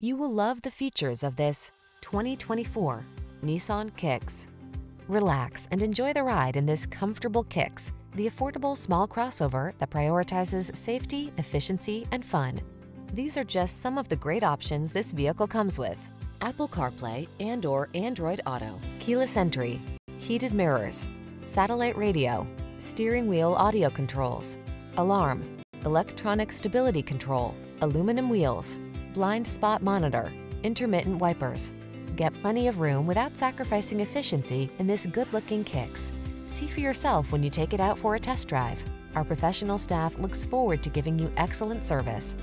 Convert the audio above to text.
You will love the features of this 2024 Nissan Kicks. Relax and enjoy the ride in this comfortable Kicks, the affordable small crossover that prioritizes safety, efficiency, and fun. These are just some of the great options this vehicle comes with. Apple CarPlay and or Android Auto, keyless entry, heated mirrors, satellite radio, steering wheel audio controls, alarm, electronic stability control, aluminum wheels, blind spot monitor, intermittent wipers. Get plenty of room without sacrificing efficiency in this good-looking Kicks. See for yourself when you take it out for a test drive. Our professional staff looks forward to giving you excellent service.